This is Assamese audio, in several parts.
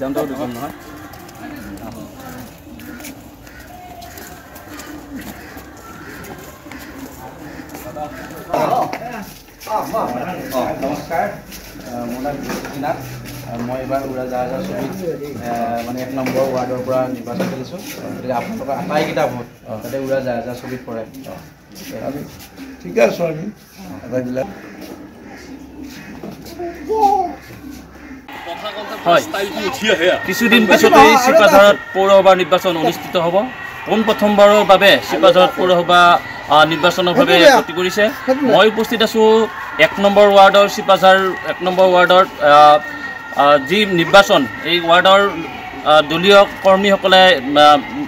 সিদ্ধান্তও দুজন নহয় নমস্কাৰ মোৰ নাম জ্যোতিনাথ মই এইবাৰ উৰাজাহাজৰ ছবিত মানে এক নম্বৰ ৱাৰ্ডৰ পৰা নিৰ্বাচন খেলিছোঁ গতিকে আপোনালোকৰ আটাইকেইটা ভোট তাতে উৰাজাহাজৰ ছবিত পৰে আমি ঠিকে আছোঁ আমি আটাইবিলাক হয়। কিছুদিন পিছতেই চিপাঝাৰত পৌৰসভাৰ নিৰ্বাচন অনুষ্ঠিত হ'ব। পোন প্ৰথমবাৰৰ বাবে চিপাঝাৰত পৌৰসভা নিৰ্বাচনৰ বাবে গতি কৰিছে। মই উপস্থিত আছোঁ এক নম্বৰ ৱাৰ্ডৰ চিপাঝাৰ এক নম্বৰ আহ, যি নিৰ্বাচন এই ৱাৰ্ডৰ দলীয় কৰ্মীসকলে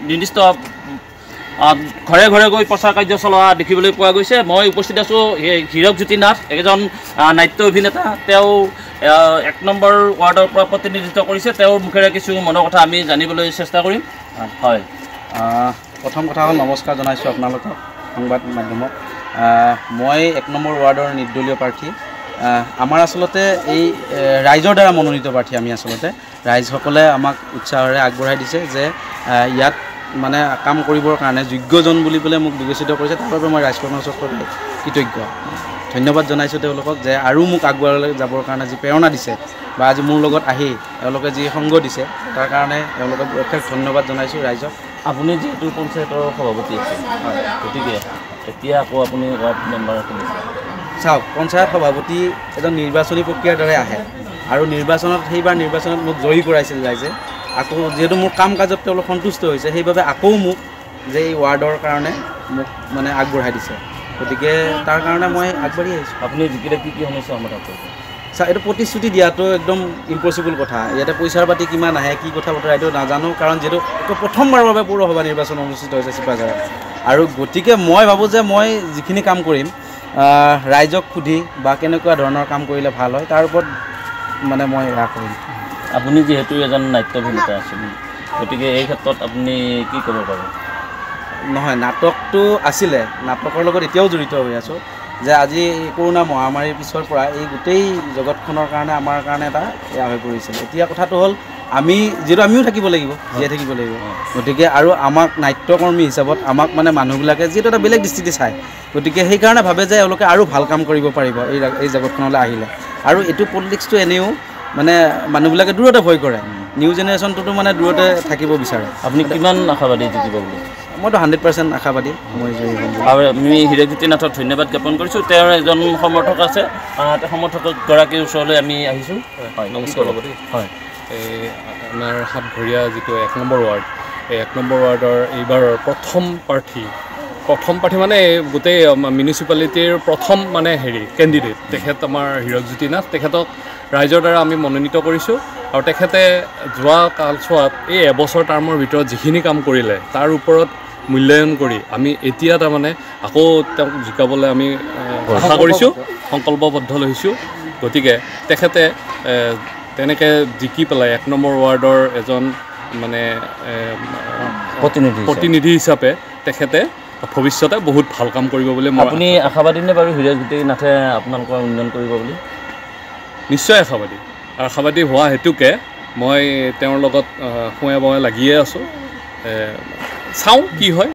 নিৰ্দিষ্ট ঘৰে ঘৰে গৈ প্ৰচাৰ কাৰ্য চলোৱা দেখিবলৈ পোৱা গৈছে। মই উপস্থিত আছোঁ হীৰক জ্যোতি নাথ এজন নাট্য অভিনেতা। তেওঁ এক নম্বৰ ৱাৰ্ডৰ পৰা প্ৰতিনিধিত্ব কৰিছে। তেওঁৰ মুখেৰে কিছু মনৰ কথা আমি জানিবলৈ চেষ্টা কৰিম। হয়। প্ৰথম কথা হ'ল নমস্কাৰ জনাইছোঁ আপোনালোকক সংবাদ মাধ্যমক। মই এক নম্বৰ ৱাৰ্ডৰ নিৰ্দলীয় প্ৰাৰ্থী। আমাৰ আচলতে এই ৰাইজৰ দ্বাৰা মনোনীত প্ৰাৰ্থী আমি আচলতে। ৰাইজসকলে আমাক উৎসাহেৰে আগবঢ়াই দিছে যে ইয়াত মানে কাম কৰিবৰ কাৰণে যোগ্যজন বুলি পেলাই মোক বিবেচিত কৰিছে তাৰ বাবে মই ওচৰত সদায় কৃতজ্ঞ। ধন্যবাদ জনাইছোঁ তেওঁলোকক যে আৰু মোক আগুৱালৈ যাবৰ কাৰণে যি প্ৰেৰণা দিছে বা আজি মোৰ লগত আহি তেওঁলোকে যি সংগ দিছে তাৰ কাৰণে তেওঁলোকক অশেষ ধন্যবাদ জনাইছোঁ ৰাইজক। আপুনি যিহেতু পঞ্চায়তৰ সভাপতি আছে গতিকে এতিয়া আকৌ আপুনি ৱাৰ্ড মেম্বাৰ চাওক পঞ্চায়ত সভাপতি এজন নিৰ্বাচনী প্ৰক্ৰিয়াৰ দ্বাৰাই আহে। আৰু নিৰ্বাচনত সেইবাৰ নিৰ্বাচনত মোক জয়ী কৰাইছিল ৰাইজে। আকৌ যিহেতু মোৰ কাম কাজত তেওঁলোক সন্তুষ্ট হৈছে সেইবাবে আকৌ মোক যে এই ৱাৰ্ডৰ কাৰণে মোক মানে আগবঢ়াই দিছে। গতিকে তাৰ কাৰণে মই আগবাঢ়ি আহিছোঁ। আপুনি জিকিলে কি কি সমস্যা সমাধান কৰিব? চা এইটো প্ৰতিশ্ৰুতি দিয়াটো একদম ইম্পচিবল কথা। ইয়াতে পইচাৰ পাতি কিমান আহে কি কথা বতৰা এইটো নাজানো। কাৰণ যিহেতু এইটো প্ৰথমবাৰৰ বাবে পৌৰসভা নিৰ্বাচন অনুষ্ঠিত হৈছে চিপাঝাৰত আৰু গতিকে মই ভাবোঁ যে মই যিখিনি কাম কৰিম ৰাইজক সুধি বা কেনেকুৱা ধৰণৰ কাম কৰিলে ভাল হয় তাৰ ওপৰত মানে মই এয়া কৰিম। আপুনি যিহেতু এজন নাট্য অভিনেতা আছিল গতিকে এই ক্ষেত্ৰত আপুনি কি ক'ব পাৰে নহয় নাটকটো আছিলে নাটকৰ লগত এতিয়াও জড়িত হৈ আছোঁ যে আজি কৰোণা মহামাৰীৰ পিছৰ পৰা এই গোটেই জগতখনৰ কাৰণে আমাৰ কাৰণে এটা এয়া হৈ পৰিছিল এতিয়া কথাটো হ'ল আমি যিহেতু আমিও থাকিব লাগিব জীয়াই থাকিব লাগিব। গতিকে আৰু আমাক নাট্যকৰ্মী হিচাপত আমাক মানে মানুহবিলাকে যিহেতু এটা বেলেগ দৃষ্টিতে চায় গতিকে সেইকাৰণে ভাবে যে এওঁলোকে আৰু ভাল কাম কৰিব পাৰিব এই এই জগতখনলৈ আহিলে। আৰু এইটো পলিটিক্সটো এনেও মানে মানুহবিলাকে দূৰতে ভয় কৰে। নিউ জেনেৰেশ্যনটোতো মানে দূৰতে থাকিব বিচাৰে। আপুনি কিমান আশাবাদী জিকিব বুলি? মইতো হাণ্ড্ৰেড পাৰ্চেণ্ট আশাবাদী। মই জয়ী হ'ম। আৰু আমি হীৰকজ্যোতি নাথক ধন্যবাদ জ্ঞাপন কৰিছোঁ। তেওঁৰ এজন সমৰ্থক আছে। সমৰ্থকগৰাকীৰ ওচৰলৈ আমি আহিছোঁ। হয় নমস্কাৰ লগতে হয়। এই আমাৰ সাতঘৰীয়া যিটো এক নম্বৰ ৱাৰ্ড এই এক নম্বৰ ৱাৰ্ডৰ এইবাৰৰ প্ৰথম প্ৰাৰ্থী প্ৰথম প্ৰাৰ্থী মানে গোটেই মিউনিচিপালিটিৰ প্ৰথম মানে হেৰি কেণ্ডিডেট তেখেত আমাৰ হীৰকজ্যোতি নাথ তেখেতক ৰাইজৰ দ্বাৰা আমি মনোনীত কৰিছোঁ। আৰু তেখেতে যোৱা কালচোৱাত এই এবছৰ টাৰ্মৰ ভিতৰত যিখিনি কাম কৰিলে তাৰ ওপৰত মূল্যায়ন কৰি আমি এতিয়া তাৰমানে আকৌ তেওঁক জিকাবলৈ আমি আশা কৰিছোঁ সংকল্পবদ্ধ লৈছোঁ গতিকে তেখেতে তেনেকৈ জিকি পেলাই এক নম্বৰ ৱাৰ্ডৰ এজন মানে প্ৰতিনিধি। প্ৰতিনিধি হিচাপে তেখেতে ভৱিষ্যতে বহুত ভাল কাম কৰিব বুলি মই আপুনি আশাবাদী নে বাৰু হীৰকজ্যোতি নাথে আপোনালোকৰ উন্নয়ন কৰিব বুলি? নিশ্চয় আশাবাদী। আশাবাদী হোৱা হেতুকে মই তেওঁৰ লগত সোঁৱে বৱে লাগিয়ে আছোঁ। চাওঁ কি হয়।